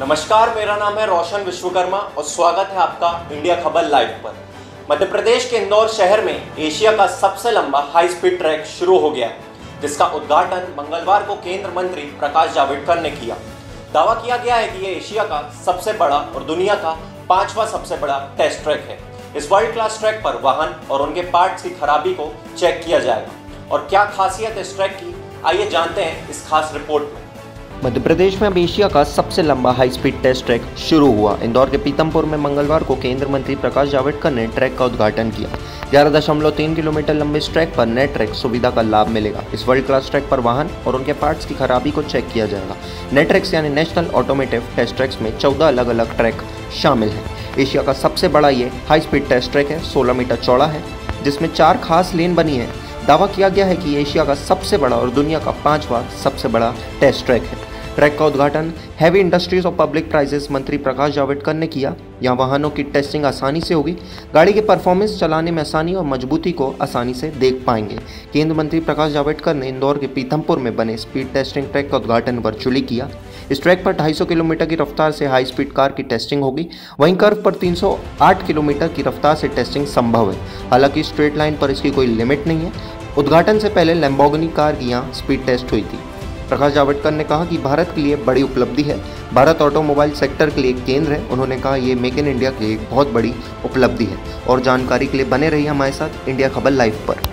नमस्कार, मेरा नाम है रोशन विश्वकर्मा और स्वागत है आपका इंडिया खबर लाइव पर। मध्य प्रदेश के इंदौर शहर में एशिया का सबसे लंबा हाई स्पीड ट्रैक शुरू हो गया, जिसका उद्घाटन मंगलवार को केंद्र मंत्री प्रकाश जावड़ेकर ने किया। दावा किया गया है कि यह एशिया का सबसे बड़ा और दुनिया का पांचवा सबसे बड़ा टेस्ट ट्रैक है। इस वर्ल्ड क्लास ट्रैक पर वाहन और उनके पार्ट्स की खराबी को चेक किया जाएगा। और क्या खासियत है इस ट्रैक की? आइए जानते हैं इस खास रिपोर्ट में। मध्य प्रदेश में अब एशिया का सबसे लंबा हाई स्पीड टेस्ट ट्रैक शुरू हुआ। इंदौर के पीतमपुर में मंगलवार को केंद्र मंत्री प्रकाश जावड़ेकर ने ट्रैक का उद्घाटन किया। ग्यारह दशमलव तीन किलोमीटर लंबे इस ट्रैक पर नए ट्रैक सुविधा का लाभ मिलेगा। इस वर्ल्ड क्लास ट्रैक पर वाहन और उनके पार्ट्स की खराबी को चेक किया जाएगा। नए ट्रैक्स यानी नेशनल ऑटोमेटिव टेस्ट ट्रैक्स में चौदह अलग अलग ट्रैक शामिल हैं। एशिया का सबसे बड़ा ये हाई स्पीड टेस्ट ट्रैक है, सोलह मीटर चौड़ा है, जिसमें चार खास लेन बनी है। दावा किया गया है कि एशिया का सबसे बड़ा और दुनिया का पांचवा सबसे बड़ा टेस्ट ट्रैक है। ट्रैक का उद्घाटन हैवी इंडस्ट्रीज़ और पब्लिक प्राइजेस मंत्री प्रकाश जावड़ेकर ने किया। यहाँ वाहनों की टेस्टिंग आसानी से होगी। गाड़ी के परफॉर्मेंस चलाने में आसानी और मजबूती को आसानी से देख पाएँगे। केंद्र मंत्री प्रकाश जावड़ेकर ने इंदौर के पीथमपुर में बने स्पीड टेस्टिंग ट्रैक का उद्घाटन वर्चुअली किया। इस ट्रैक पर 250 किलोमीटर की रफ्तार से हाई स्पीड कार की टेस्टिंग होगी। वहीं कर्व पर 308 किलोमीटर की रफ्तार से टेस्टिंग संभव है। हालाँकि स्ट्रेट लाइन पर इसकी कोई लिमिट नहीं है। उद्घाटन से पहले लैम्बोगनी कार की यहाँ स्पीड टेस्ट हुई थी। प्रकाश जावड़ेकर ने कहा कि भारत के लिए बड़ी उपलब्धि है। भारत ऑटोमोबाइल सेक्टर के लिए केंद्र है। उन्होंने कहा, ये मेक इन इंडिया के लिए एक बहुत बड़ी उपलब्धि है और जानकारी के लिए बने रहिए हमारे साथ इंडिया खबर लाइव पर।